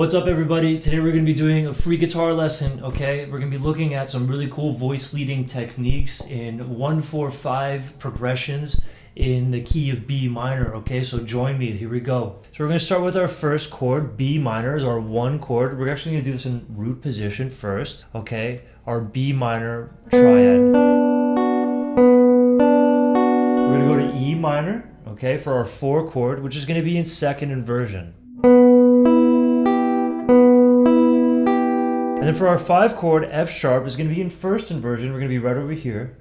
What's up, everybody? Today we're going to be doing a free guitar lesson, okay? We're going to be looking at some really cool voice leading techniques in 1 4 5 progressions in the key of B minor, okay? So join me. Here we go. So we're going to start with our first chord. B minor is our one chord. We're actually going to do this in root position first, okay? Our B minor triad. We're going to go to E minor, okay, for our four chord, which is going to be in second inversion. And then for our five chord, F sharp is going to be in first inversion. We're going to be right over here.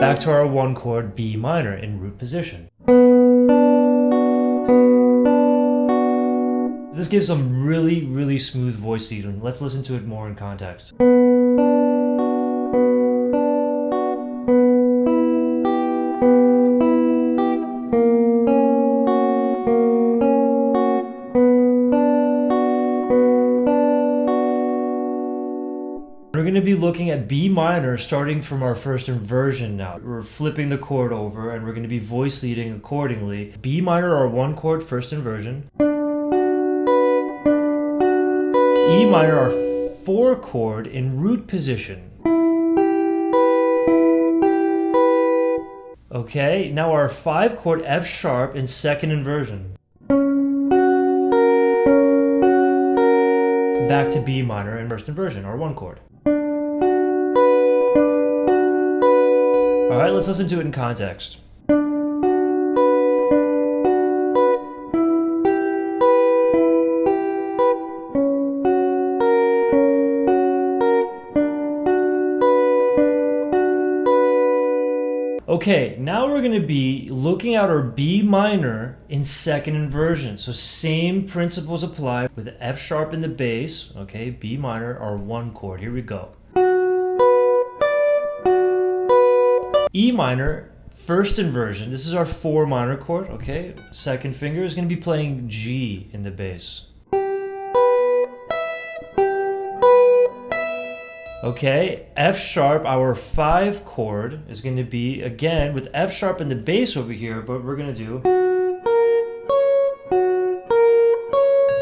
Back to our one chord, B minor in root position. This gives some really, really smooth voice leading. Let's listen to it more in context. Going to be looking at B minor starting from our first inversion now. We're flipping the chord over and we're going to be voice leading accordingly. B minor our one chord first inversion. E minor our four chord in root position. Okay, now our five chord F sharp in second inversion. Back to B minor in first inversion, our one chord. All right, let's listen to it in context. Okay, now we're going to be looking at our B minor in second inversion. So same principles apply with F sharp in the bass, okay, B minor, our one chord. Here we go. E minor, first inversion. This is our four minor chord, okay? Second finger is going to be playing G in the bass. Okay, F sharp, our five chord, is going to be again with F sharp in the bass over here, but we're going to do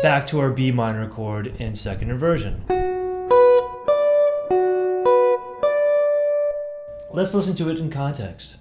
back to our B minor chord in second inversion. Let's listen to it in context.